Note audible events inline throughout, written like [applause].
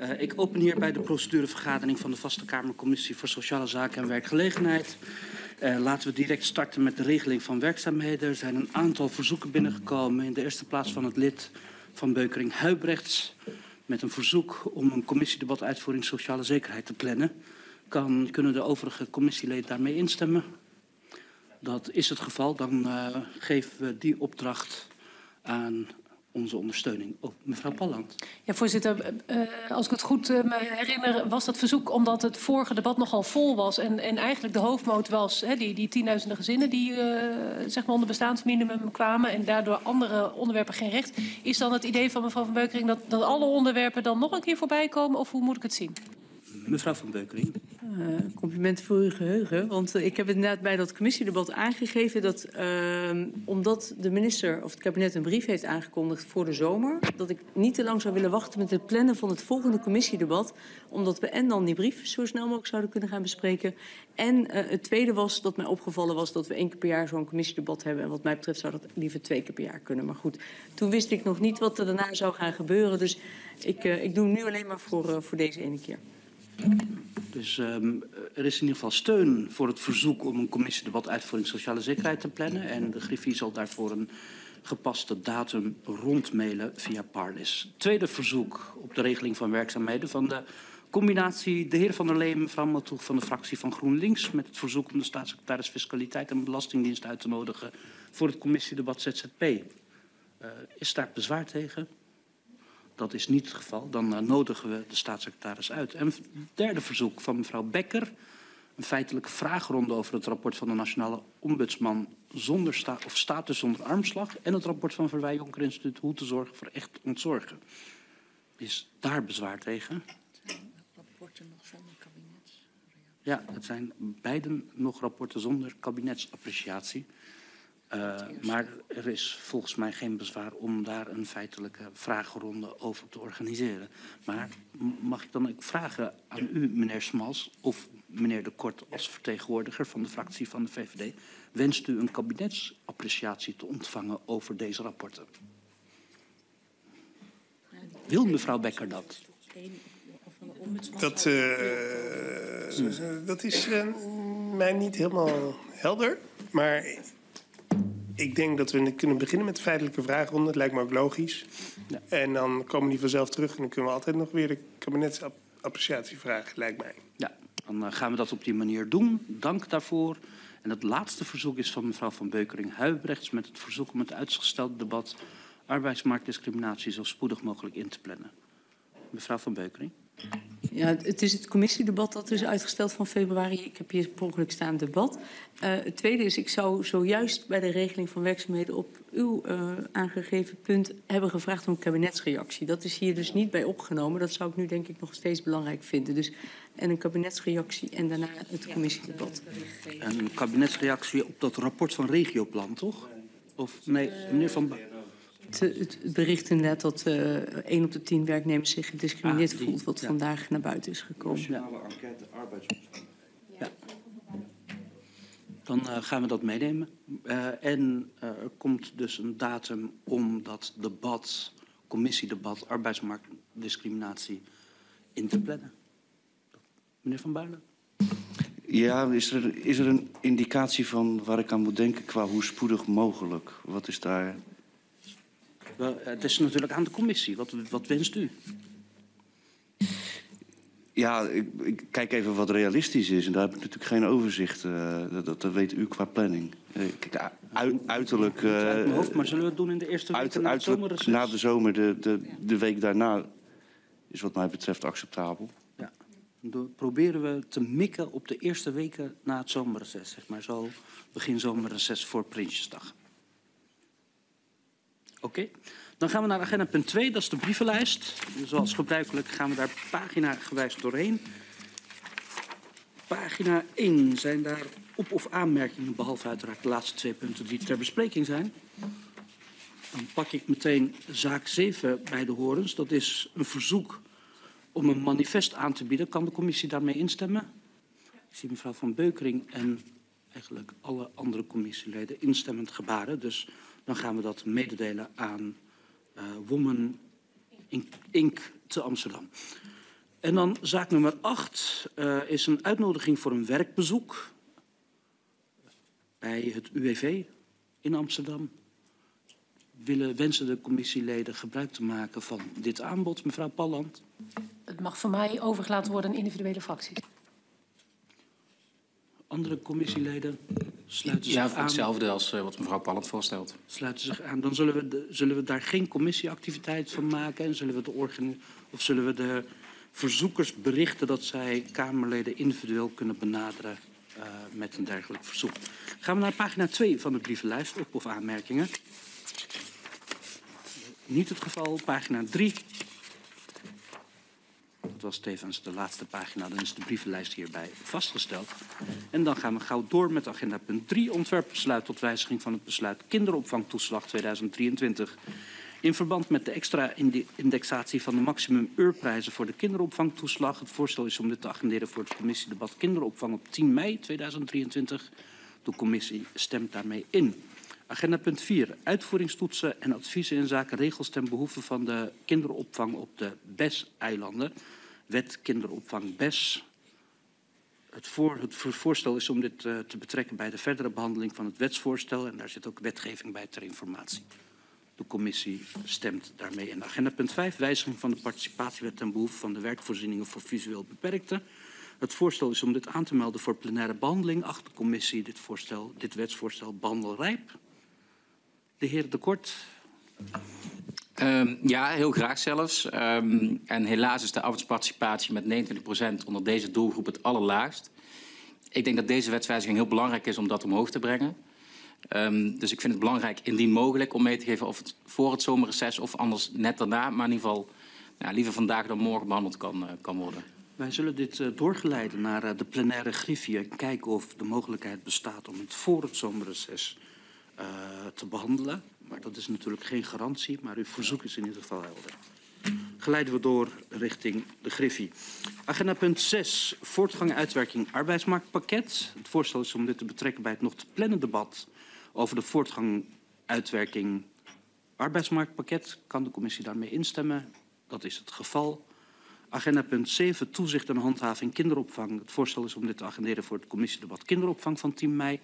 Uh, ik open hierbij de procedurevergadering van de Vaste Kamercommissie voor Sociale Zaken en Werkgelegenheid. Uh, laten we direct starten met de regeling van werkzaamheden. Er zijn een aantal verzoeken binnengekomen. In de eerste plaats van het lid van Beukering Huibrechts. Met een verzoek om een commissiedebat uitvoering sociale zekerheid te plannen. Kan, kunnen de overige commissieleden daarmee instemmen? Dat is het geval. Dan uh, geven we die opdracht aan onze ondersteuning. Oh, mevrouw Palland. Ja, voorzitter. Uh, als ik het goed uh, me herinner, was dat verzoek omdat het vorige debat nogal vol was. En, en eigenlijk de hoofdmoot was hè, die, die tienduizenden gezinnen die uh, zeg maar onder bestaansminimum kwamen. En daardoor andere onderwerpen geen recht. Is dan het idee van mevrouw Van Beukering dat, dat alle onderwerpen dan nog een keer voorbij komen? Of hoe moet ik het zien? Mevrouw Van Beukering. Uh, complimenten voor uw geheugen. Want ik heb inderdaad bij dat commissiedebat aangegeven dat uh, omdat de minister of het kabinet een brief heeft aangekondigd voor de zomer, dat ik niet te lang zou willen wachten met het plannen van het volgende commissiedebat. Omdat we en dan die brief zo snel mogelijk zouden kunnen gaan bespreken. En het tweede was dat mij opgevallen was dat we één keer per jaar zo'n commissiedebat hebben. En wat mij betreft zou dat liever twee keer per jaar kunnen. Maar goed, toen wist ik nog niet wat er daarna zou gaan gebeuren. Dus ik, ik doe nu alleen maar voor, voor deze ene keer. Dus um, er is in ieder geval steun voor het verzoek om een commissiedebat uitvoering sociale zekerheid te plannen. En de Griffie zal daarvoor een gepaste datum rondmailen via Parlis. Tweede verzoek op de regeling van werkzaamheden van de combinatie de heer Van der Leem, mevrouw Matoeg van de fractie van GroenLinks... met het verzoek om de staatssecretaris Fiscaliteit en Belastingdienst uit te nodigen voor het commissiedebat ZZP. Uh, is daar bezwaar tegen? Dat is niet het geval. Dan uh, nodigen we de staatssecretaris uit. En derde verzoek van mevrouw Becker. Een feitelijke vraagronde over het rapport van de Nationale Ombudsman zonder sta of status zonder armslag. En het rapport van Verwij Jonker Instituut hoe te zorgen voor echt ontzorgen. Is daar bezwaar tegen? Rapporten nog zonder kabinets. Ja, het zijn beiden nog rapporten zonder kabinetsappreciatie. Uh, maar er is volgens mij geen bezwaar om daar een feitelijke vragenronde over te organiseren. Maar mag ik dan ook vragen aan u, meneer Smals, of meneer De Kort als vertegenwoordiger van de fractie van de VVD, wenst u een kabinetsappreciatie te ontvangen over deze rapporten? Wil mevrouw Becker dat? Dat, uh, dat is uh, mij niet helemaal helder, maar ik denk dat we kunnen beginnen met de feitelijke vraagronde. Dat lijkt me ook logisch. Ja. En dan komen die vanzelf terug en dan kunnen we altijd nog weer de kabinetsappreciatie vragen, lijkt mij. Ja, dan gaan we dat op die manier doen. Dank daarvoor. En het laatste verzoek is van mevrouw Van Beukering-Huibrechts... met het verzoek om het uitgestelde debat arbeidsmarktdiscriminatie zo spoedig mogelijk in te plannen. Mevrouw Van Beukering. Ja, het is het commissiedebat dat is uitgesteld van februari. Ik heb hier per ongeluk staan debat. Uh, het tweede is, ik zou zojuist bij de regeling van werkzaamheden op uw uh, aangegeven punt hebben gevraagd om een kabinetsreactie. Dat is hier dus niet bij opgenomen. Dat zou ik nu denk ik nog steeds belangrijk vinden. Dus, en een kabinetsreactie en daarna het commissiedebat. Een kabinetsreactie op dat rapport van Regioplan, toch? Of nee, meneer Van Ba het, het, bericht inderdaad dat uh, 1 op de 10 werknemers zich gediscrimineerd ah, die, voelt, wat ja. vandaag naar buiten is gekomen. Nationale enquête arbeidsomstandigheden. Ja. Dan uh, gaan we dat meenemen. Uh, en uh, er komt dus een datum om dat debat, commissiedebat arbeidsmarktdiscriminatie in te plannen. Meneer Van Builen. Ja, is er, is er een indicatie van waar ik aan moet denken qua hoe spoedig mogelijk? Wat is daar... Wel, het is natuurlijk aan de commissie. Wat, wat wenst u? Ja, ik, ik, kijk even wat realistisch is. En daar heb ik natuurlijk geen overzicht. Uh, dat, dat, weet u qua planning. Uh, kijk, uit, uiterlijk... Uh, uit mijn hoofd, maar zullen we het doen in de eerste week uit, na de zomer? Na de zomer, de, de, de week daarna, is wat mij betreft acceptabel. Ja. Dan proberen we te mikken op de eerste weken na het zomerreces. Zeg maar zo begin zomerreces voor Prinsjesdag. Oké. Dan gaan we naar agenda punt 2, dat is de brievenlijst. Zoals gebruikelijk gaan we daar pagina gewijs doorheen. Pagina 1 zijn daar op- of aanmerkingen, behalve uiteraard de laatste twee punten die ter bespreking zijn. Dan pak ik meteen zaak 7 bij de horens. Dat is een verzoek om een manifest aan te bieden. Kan de commissie daarmee instemmen? Ik zie mevrouw Van Beukering en eigenlijk alle andere commissieleden instemmend gebaren. Dus dan gaan we dat mededelen aan uh, Woman Inc. te Amsterdam. En dan zaak nummer 8 uh, is een uitnodiging voor een werkbezoek bij het UWV in Amsterdam. Willen, wensen de commissieleden gebruik te maken van dit aanbod, mevrouw Palland? Het mag voor mij overgelaten worden aan individuele fracties. Andere commissieleden sluiten zich Ja, aan. hetzelfde als uh, wat mevrouw Palland voorstelt. Sluiten zich aan. Dan zullen we, de, zullen we daar geen commissieactiviteit van maken en zullen we de organ of zullen we de verzoekers berichten dat zij Kamerleden individueel kunnen benaderen uh, met een dergelijk verzoek. Gaan we naar pagina 2 van de brievenlijst, op of aanmerkingen. Niet het geval. Pagina 3. Was tevens de laatste pagina. Dan is de brievenlijst hierbij vastgesteld. En dan gaan we gauw door met agenda punt 3. Ontwerpbesluit tot wijziging van het besluit kinderopvangtoeslag 2023. In verband met de extra indexatie van de maximum uurprijzen voor de kinderopvangtoeslag. Het voorstel is om dit te agenderen voor het commissiedebat kinderopvang op 10 mei 2023. De commissie stemt daarmee in. Agenda punt 4. Uitvoeringstoetsen en adviezen in zaken regels ten behoeve van de kinderopvang op de BES-eilanden. Wet kinderopvang BES. Het, voor, het voorstel is om dit uh, te betrekken bij de verdere behandeling van het wetsvoorstel. En daar zit ook wetgeving bij ter informatie. De commissie stemt daarmee in. Agenda punt 5. Wijziging van de participatiewet ten behoeve van de werkvoorzieningen voor visueel beperkten. Het voorstel is om dit aan te melden voor plenaire behandeling. Acht de commissie dit, voorstel, dit wetsvoorstel behandelrijp. De heer De Kort. Um, ja, heel graag zelfs. Um, en helaas is de arbeidsparticipatie met 29% onder deze doelgroep het allerlaagst. Ik denk dat deze wetswijziging heel belangrijk is om dat omhoog te brengen. Um, dus ik vind het belangrijk, indien mogelijk, om mee te geven of het voor het zomerreces of anders net daarna, maar in ieder geval nou, liever vandaag dan morgen behandeld kan, uh, kan worden. Wij zullen dit uh, doorgeleiden naar uh, de plenaire griffie en kijken of de mogelijkheid bestaat om het voor het zomerreces te behandelen. Maar dat is natuurlijk geen garantie, maar uw verzoek is in ieder geval helder. Geleiden we door richting de Griffie. Agenda punt 6. Voortgang uitwerking arbeidsmarktpakket. Het voorstel is om dit te betrekken bij het nog te plannen debat over de voortgang uitwerking arbeidsmarktpakket. Kan de commissie daarmee instemmen? Dat is het geval. Agenda punt 7. Toezicht en handhaving kinderopvang. Het voorstel is om dit te agenderen voor het commissiedebat kinderopvang van 10 mei.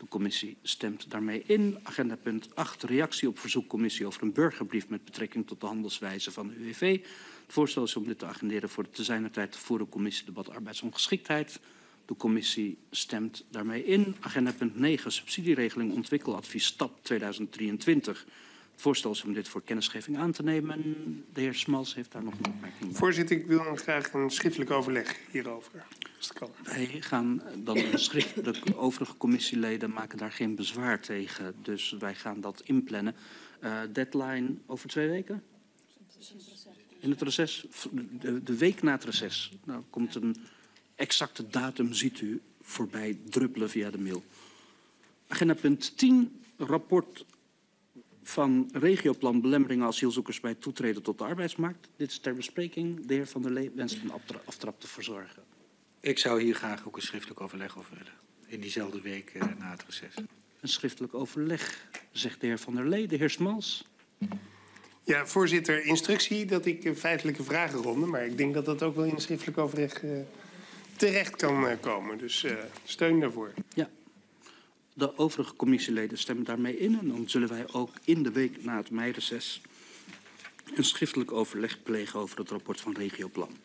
De commissie stemt daarmee in. Agenda punt 8. Reactie op verzoekcommissie over een burgerbrief met betrekking tot de handelswijze van de UWV. Voorstel is om dit te agenderen voor de te zijner tijd te voeren commissiedebat arbeidsongeschiktheid. De commissie stemt daarmee in. Agenda punt 9. Subsidieregeling ontwikkeladvies stap 2023. Het voorstel is om dit voor kennisgeving aan te nemen. De heer Smals heeft daar nog een opmerking. Voorzitter, ik wil graag een schriftelijk overleg hierover. Wij gaan dan een schrift, de [laughs] overige commissieleden maken daar geen bezwaar tegen. Dus wij gaan dat inplannen. Uh, deadline over twee weken? In het reces? De, de week na het reces. Nou, komt een exacte datum, ziet u, voorbij druppelen via de mail. Agenda punt 10, rapport van regioplan belemmeringen asielzoekers bij toetreden tot de arbeidsmarkt. Dit is ter bespreking. De heer Van der Lee wenst een aftrap te verzorgen. Ik zou hier graag ook een schriftelijk overleg over willen. In diezelfde week uh, na het reces. Een schriftelijk overleg, zegt de heer Van der Lee. De heer Smals. Ja, voorzitter, instructie dat ik uh, feitelijke vragen ronde. Maar ik denk dat dat ook wel in een schriftelijk overleg uh, terecht kan komen. Dus steun daarvoor. Ja. De overige commissieleden stemmen daarmee in. En dan zullen wij ook in de week na het meireces een schriftelijk overleg plegen over het rapport van Regioplan.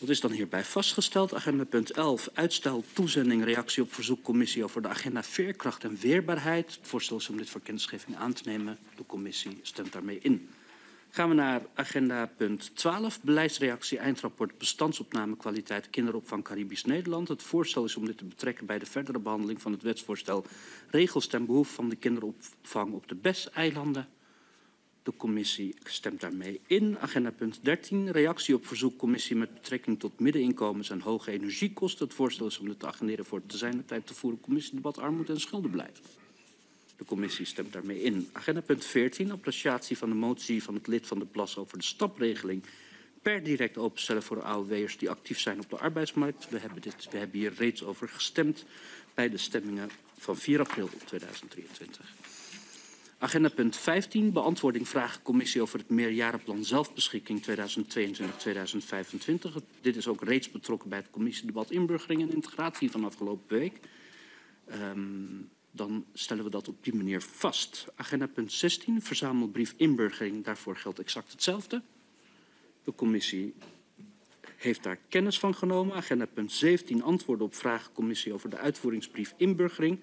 Dat is dan hierbij vastgesteld. Agenda punt 11. Uitstel toezending reactie op verzoekcommissie over de agenda veerkracht en weerbaarheid. Het voorstel is om dit voor kennisgeving aan te nemen. De commissie stemt daarmee in. Gaan we naar agenda punt 12. Beleidsreactie eindrapport bestandsopname kwaliteit kinderopvang Caribisch Nederland. Het voorstel is om dit te betrekken bij de verdere behandeling van het wetsvoorstel regels ten behoeve van de kinderopvang op de BES-eilanden. De commissie stemt daarmee in. Agenda punt 13. Reactie op verzoek commissie met betrekking tot middeninkomens en hoge energiekosten. Het voorstel is om dit te agenderen voor het te zijner tijd te voeren commissiedebat armoede en schuldenbeleid. De commissie stemt daarmee in. Agenda punt 14. Appreciatie van de motie van het lid van de Plas over de stapregeling per direct openstellen voor AOW'ers die actief zijn op de arbeidsmarkt. We hebben, dit, we hebben hier reeds over gestemd bij de stemmingen van 4 april 2023. Agenda punt 15, beantwoording vragen commissie over het meerjarenplan zelfbeschikking 2022-2025. Dit is ook reeds betrokken bij het commissiedebat inburgering en integratie van afgelopen week. Um, dan stellen we dat op die manier vast. Agenda punt 16, verzamelbrief inburgering, daarvoor geldt exact hetzelfde. De commissie heeft daar kennis van genomen. Agenda punt 17, antwoorden op vragen commissie over de uitvoeringsbrief inburgering.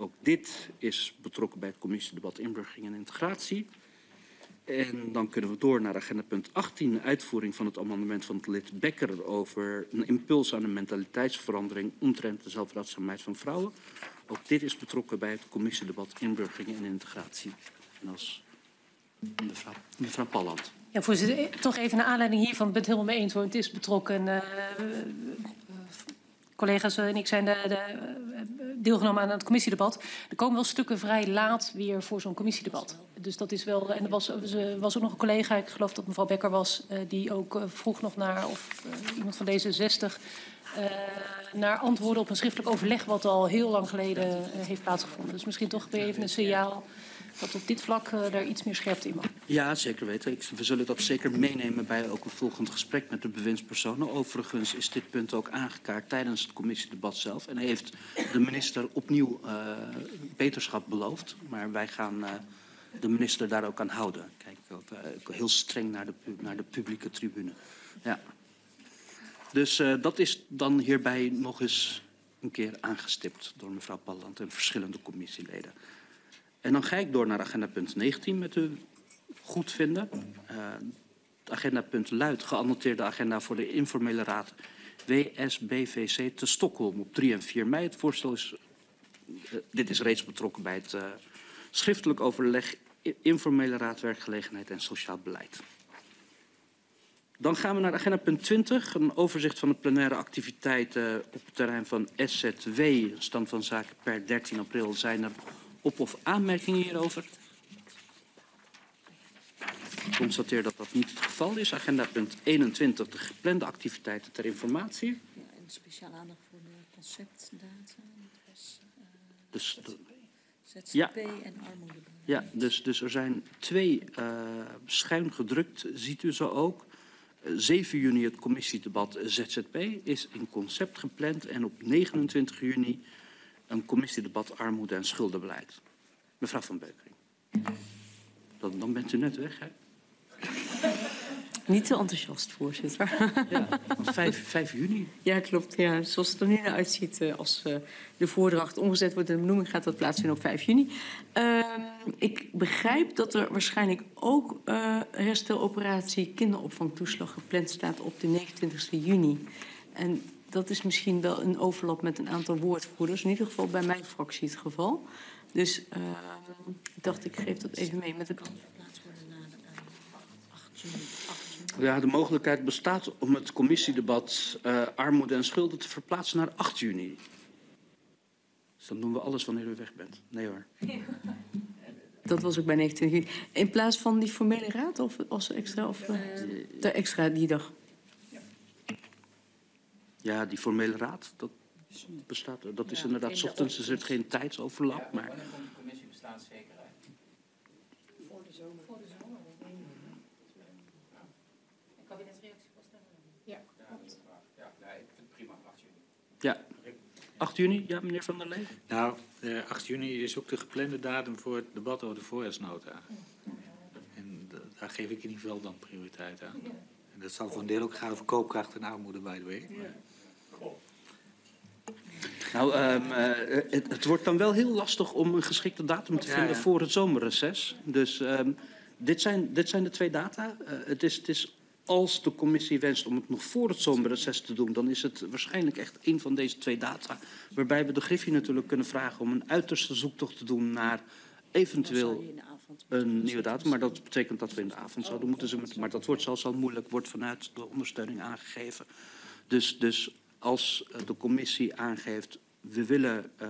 Ook dit is betrokken bij het commissiedebat inburgering en integratie. En dan kunnen we door naar agenda punt 18, uitvoering van het amendement van het lid Becker over een impuls aan een mentaliteitsverandering omtrent de zelfraadzaamheid van vrouwen. Ook dit is betrokken bij het commissiedebat inburgering en integratie. En als mevrouw, mevrouw Palland. Ja, voorzitter, toch even naar aanleiding hiervan. Ik ben het helemaal mee eens hoor. Het is betrokken. Uh, collega's en ik zijn de, de, deelgenomen aan het commissiedebat. Er komen wel stukken vrij laat weer voor zo'n commissiedebat. Dus dat is wel. En er was, was ook nog een collega, ik geloof dat mevrouw Becker was, die ook vroeg nog naar, of iemand van D66, naar antwoorden op een schriftelijk overleg, wat al heel lang geleden heeft plaatsgevonden. Dus misschien toch weer even een signaal dat op dit vlak uh, daar iets meer scherpte in mag. Ja, zeker weten. Ik, we zullen dat zeker meenemen bij ook een volgend gesprek met de bewindspersonen. Overigens is dit punt ook aangekaart tijdens het commissiedebat zelf. En heeft de minister opnieuw uh, beterschap beloofd. Maar wij gaan uh, de minister daar ook aan houden. Kijk, heel streng naar de, naar de publieke tribune. Ja. Dus dat is dan hierbij nog eens een keer aangestipt door mevrouw Palland en verschillende commissieleden. En dan ga ik door naar agenda punt 19 met u goed vinden. Uh, het agendapunt luidt geannoteerde agenda voor de informele raad WSBVC te Stockholm op 3 en 4 mei. Het voorstel is, uh, dit is reeds betrokken bij het uh, schriftelijk overleg informele raad werkgelegenheid en sociaal beleid. Dan gaan we naar agenda punt 20, een overzicht van de plenaire activiteiten op het terrein van SZW. Stand van zaken per 13 april zijn er op- of aanmerkingen hierover? Ik constateer dat dat niet het geval is. Agenda punt 21, de geplande activiteiten ter informatie. Ja, en speciaal aandacht voor de conceptdata. Was, uh, dus, ZZP ja. en armoede. Ja, dus, dus er zijn twee uh, schuin gedrukt, ziet u zo ook. 7 juni het commissiedebat ZZP is in concept gepland en op 29 juni een commissiedebat armoede en schuldenbeleid. Mevrouw van Beukering. Dan, dan bent u net weg, hè? Niet te enthousiast, voorzitter. Ja, 5, 5 juni. Ja, klopt. Ja. Zoals het er nu naar uitziet, uh, als uh, de voordracht omgezet wordt en de benoeming gaat dat plaatsvinden op 5 juni. Uh, ik begrijp dat er waarschijnlijk ook uh, hersteloperatie kinderopvangtoeslag gepland staat op de 29 juni. En dat is misschien wel een overlap met een aantal woordvoerders. In ieder geval bij mijn fractie het geval. Dus uh, ik dacht, ik geef dat even mee met de... Ja, de mogelijkheid bestaat om het commissiedebat uh, armoede en schulden te verplaatsen naar 8 juni. Dus dan doen we alles wanneer u weg bent. Nee hoor. [laughs] Dat was ook bij 19 juni. In plaats van die formele raad of als extra? Of, uh, de extra die dag? Ja, die formele raad, dat bestaat. Dat is ja, inderdaad, s ochtends er zit geen tijdsoverlap. Ja, maar... de commissie bestaat zeker uit. Voor de zomer. Voor de zomer. Ja. En kabinetsreactie was dan. Ja, ja, ja, ik vind het prima, 8 juni. Ja, 8 juni, ja, meneer Van der Lee? Nou, uh, 8 juni is ook de geplande datum voor het debat over de voorjaarsnota. En daar geef ik in ieder geval dan prioriteit aan. En dat zal voor een deel ook gaan over koopkracht en armoede, by the way. Ja. Nou, um, uh, het, het, wordt dan wel heel lastig om een geschikte datum te vinden ja, ja. voor het zomerreces. Dus um, dit, zijn, dit zijn de twee data. Uh, het, is, het is als de commissie wenst om het nog voor het zomerreces te doen, dan is het waarschijnlijk echt een van deze twee data. Waarbij we de Griffie natuurlijk kunnen vragen om een uiterste zoektocht te doen naar eventueel een nieuwe datum. Maar dat betekent dat we in de avond zouden moeten zijn. Maar dat wordt zelfs al moeilijk, wordt vanuit de ondersteuning aangegeven. Dus, dus als de commissie aangeeft, we willen uh,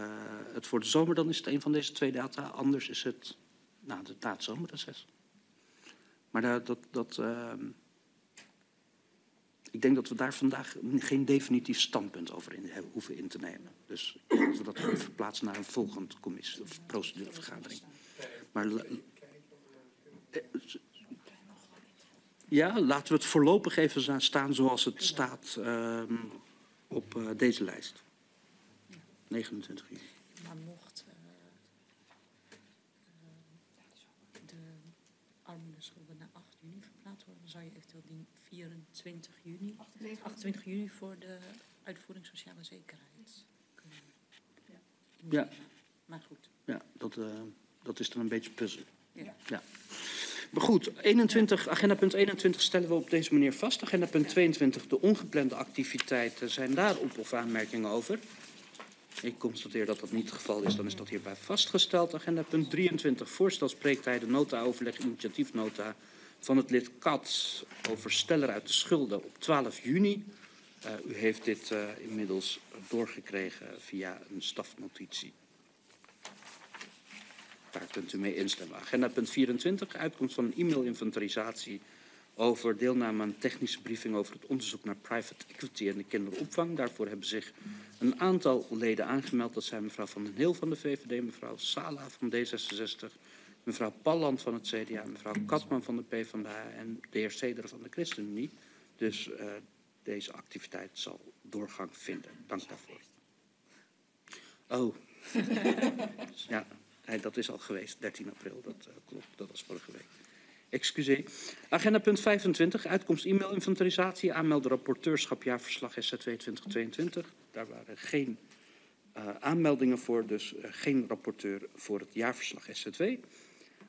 het voor de zomer, dan is het een van deze twee data. Anders is het nou, de, na. Maar dat, dat, dat uh, ik denk dat we daar vandaag geen definitief standpunt over in, hoeven in te nemen. Dus dat we dat verplaatsen naar een volgende commissie of procedurevergadering. Maar Ja, laten we het voorlopig even staan zoals het staat ehm, op eh, deze lijst. 29 juni. Maar mocht eh, eh, de armoedeschulden naar 8 juni verplaatst worden, dan zou je eventueel die 24 juni, 28 juni voor de uitvoering sociale zekerheid kunnen Ja. inplannen. Maar goed, Ja, dat, eh, dat is dan een beetje puzzel. ja. Ja. Maar goed, 21, agenda punt 21 stellen we op deze manier vast. Agenda punt 22, de ongeplande activiteiten. Zijn daar op- of aanmerkingen over? Ik constateer dat dat niet het geval is, dan is dat hierbij vastgesteld. Agenda punt 23, voorstel spreektijden, nota-overleg, initiatiefnota van het lid Kat over steller uit de schulden op 12 juni. Eh, u heeft dit eh, inmiddels doorgekregen via een stafnotitie. Daar kunt u mee instemmen. Agenda punt 24, uitkomst van een e-mail-inventarisatie over deelname aan technische briefing over het onderzoek naar private equity en de kinderopvang. Daarvoor hebben zich een aantal leden aangemeld. Dat zijn mevrouw Van den Heel van de VVD, mevrouw Sala van D66, mevrouw Palland van het CDA, mevrouw Katman van de PvdA en de heer van de ChristenUnie. Dus eh, deze activiteit zal doorgang vinden. Dank daarvoor. Oh. [laughs] ja, dat is al geweest, 13 april. Dat eh, klopt, dat was vorige week. Excuseer. Agenda punt 25, uitkomst e-mail-inventarisatie, aanmelden rapporteurschap jaarverslag SZ2 2022. Daar waren geen eh, aanmeldingen voor, dus eh, geen rapporteur voor het jaarverslag SZ2.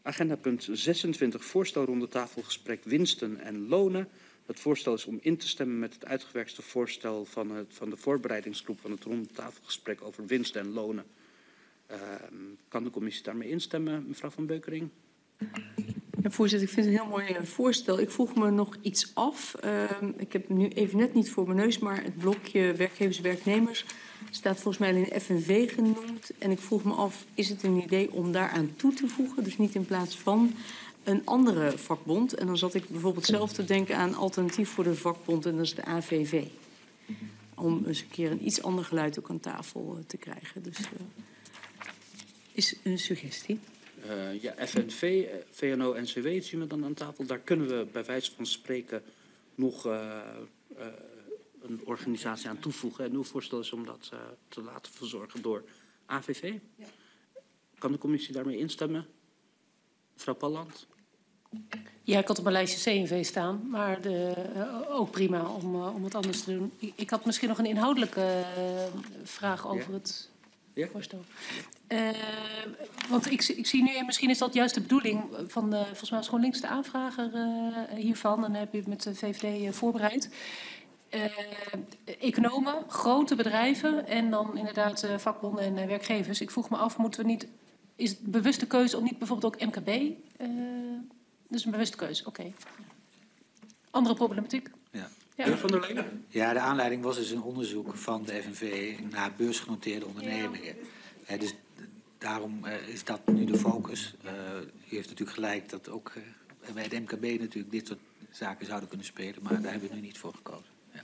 Agenda punt 26, voorstel ronde tafelgesprek winsten en lonen. Het voorstel is om in te stemmen met het uitgewerkte voorstel van, het, van de voorbereidingsgroep van het ronde tafelgesprek over winsten en lonen. Ehm, kan de commissie daarmee instemmen, mevrouw Van Beukering? Voorzitter, ik vind het een heel mooi eh, voorstel. Ik vroeg me nog iets af. Ehm, ik heb nu even net niet voor mijn neus, maar het blokje werkgevers-werknemers staat volgens mij in FNV genoemd. En ik vroeg me af, is het een idee om daaraan toe te voegen? Dus niet in plaats van een andere vakbond. En dan zat ik bijvoorbeeld zelf te denken aan alternatief voor de vakbond, en dat is de AVV. Om eens een keer een iets ander geluid ook aan tafel eh, te krijgen. Dus eh, is een suggestie. Eh, ja, FNV, eh, VNO, NCW zien we dan aan tafel. Daar kunnen we bij wijze van spreken nog eh, eh, een organisatie aan toevoegen. En uw voorstel is om dat eh, te laten verzorgen door AVV. Kan de commissie daarmee instemmen? Mevrouw Palland? Ja, ik had op mijn lijstje CNV staan, maar de, ook prima om, om het anders te doen. Ik, ik had misschien nog een inhoudelijke vraag over Ja. het Ja? voorstel. Eh, want ik, zie- ik zie nu, en misschien is dat juist de bedoeling van, de, volgens mij was GroenLinks de aanvrager eh, hiervan, en dan heb je het met de VVD eh, voorbereid. Eh, economen, grote bedrijven en dan inderdaad eh, vakbonden en werkgevers. Ik vroeg me af, moeten we niet, is het bewuste keuze om niet bijvoorbeeld ook MKB? eh dus een bewuste keuze, oké. Andere problematiek? Ja. Ja. Van der Leen? Ja, de aanleiding was dus een onderzoek van de FNV naar beursgenoteerde ondernemingen. Hè, dus daarom eh, is dat nu de focus. Eh, u heeft natuurlijk gelijk dat ook eh, bij het MKB natuurlijk dit soort zaken zouden kunnen spelen, maar daar hebben we nu niet voor gekozen. Ja.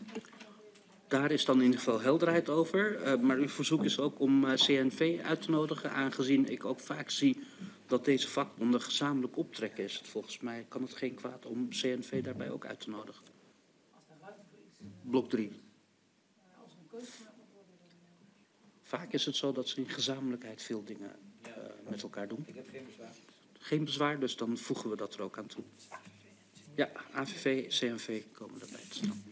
Daar is dan in ieder geval helderheid over. Eh, maar uw verzoek is ook om eh, CNV uit te nodigen, aangezien ik ook vaak zie dat deze vakbonden gezamenlijk optrekken. Is het volgens mij kan het geen kwaad om CNV daarbij ook uit te nodigen. Blok 3. Vaak is het zo dat ze in gezamenlijkheid veel dingen eh, met elkaar doen. Ik heb geen bezwaar. Geen bezwaar, dus dan voegen we dat er ook aan toe. Ja, AVV, CNV komen daarbij te staan.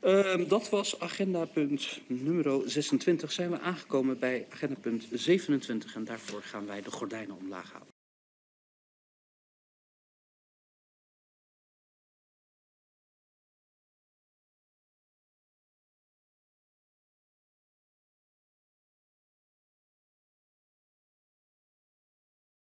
Ehm, dat was agenda punt nummer 26. Zijn we aangekomen bij agenda punt 27 en daarvoor gaan wij de gordijnen omlaag halen.